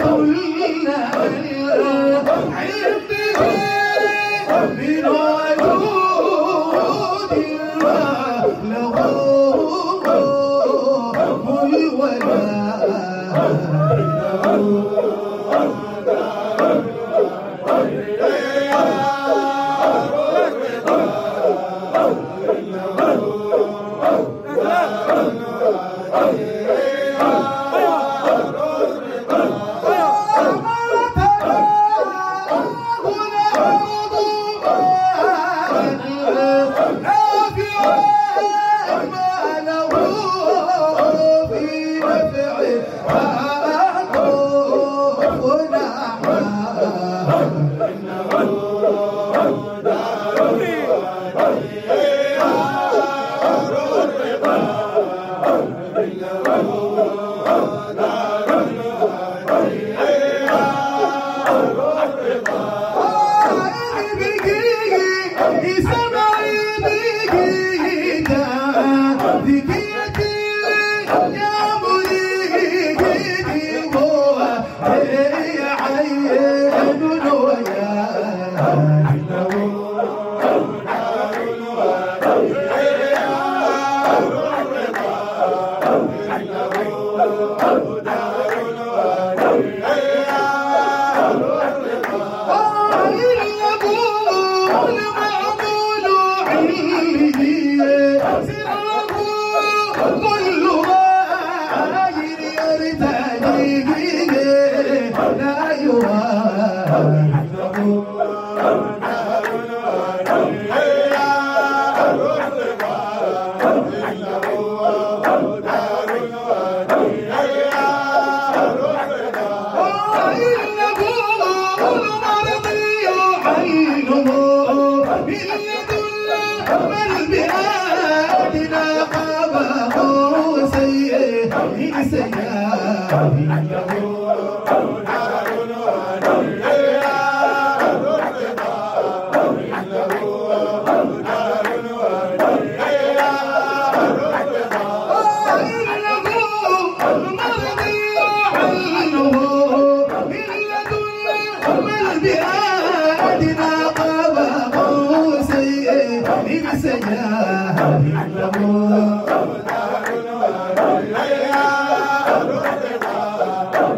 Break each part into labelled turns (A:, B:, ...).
A: قولنا عندنا من Amen. سيئة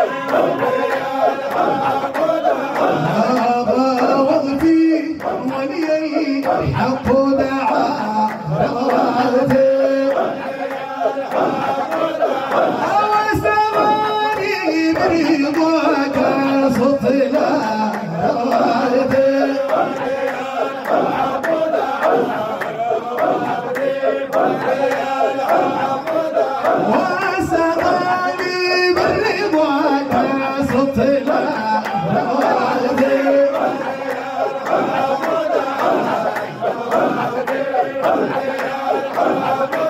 A: Yeah.